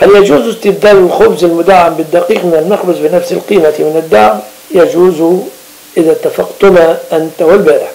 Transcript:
هل يجوز استبدال الخبز المدعم بالدقيق من المخبز بنفس القيمة من الدعم؟ يجوز إذا اتفقتما أنت والبائع